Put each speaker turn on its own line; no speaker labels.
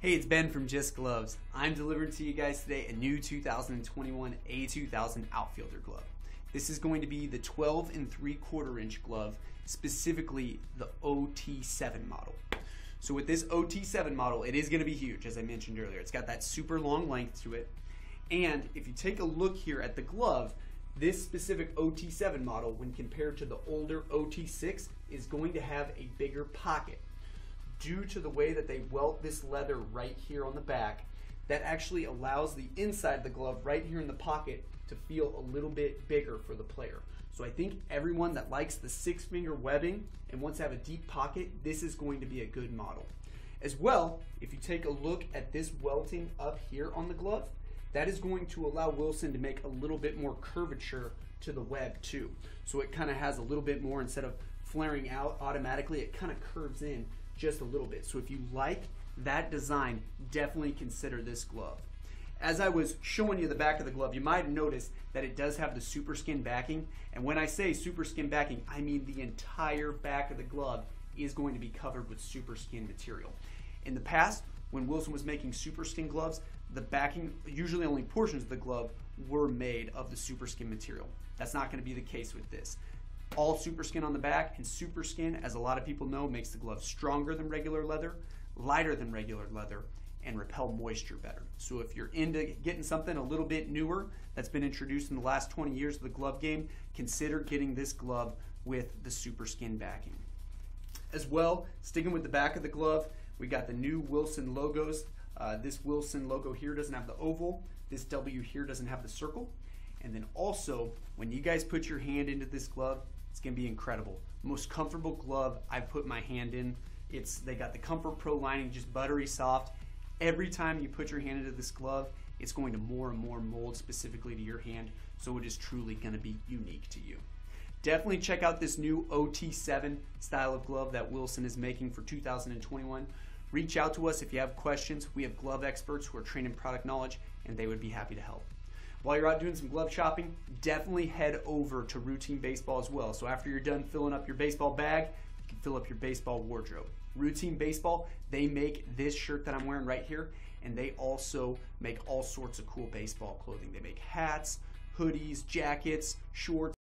Hey, it's Ben from Just Gloves. I'm delivering to you guys today a new 2021 A2000 Outfielder glove. This is going to be the 12 and 3 quarter inch glove, specifically the OT7 model. So with this OT7 model, it is going to be huge, as I mentioned earlier. It's got that super long length to it. And if you take a look here at the glove, this specific OT7 model, when compared to the older OT6, is going to have a bigger pocket due to the way that they welt this leather right here on the back, that actually allows the inside of the glove right here in the pocket to feel a little bit bigger for the player. So I think everyone that likes the six finger webbing and wants to have a deep pocket, this is going to be a good model. As well, if you take a look at this welting up here on the glove, that is going to allow Wilson to make a little bit more curvature to the web too. So it kind of has a little bit more instead of flaring out automatically, it kind of curves in just a little bit. So if you like that design, definitely consider this glove. As I was showing you the back of the glove, you might have noticed that it does have the super skin backing. And when I say super skin backing, I mean the entire back of the glove is going to be covered with super skin material. In the past, when Wilson was making super skin gloves, the backing, usually only portions of the glove, were made of the super skin material. That's not going to be the case with this all super skin on the back and super skin as a lot of people know makes the glove stronger than regular leather lighter than regular leather and repel moisture better. So if you're into getting something a little bit newer that's been introduced in the last 20 years of the glove game consider getting this glove with the super skin backing. As well sticking with the back of the glove we got the new wilson logos. Uh, this wilson logo here doesn't have the oval. This w here doesn't have the circle and then also, when you guys put your hand into this glove, it's gonna be incredible. Most comfortable glove I've put my hand in. It's they got the Comfort Pro lining, just buttery soft. Every time you put your hand into this glove, it's going to more and more mold specifically to your hand, so it is truly gonna be unique to you. Definitely check out this new OT7 style of glove that Wilson is making for 2021. Reach out to us if you have questions. We have glove experts who are trained in product knowledge, and they would be happy to help. While you're out doing some glove shopping, definitely head over to Routine Baseball as well. So after you're done filling up your baseball bag, you can fill up your baseball wardrobe. Routine Baseball, they make this shirt that I'm wearing right here, and they also make all sorts of cool baseball clothing. They make hats, hoodies, jackets, shorts.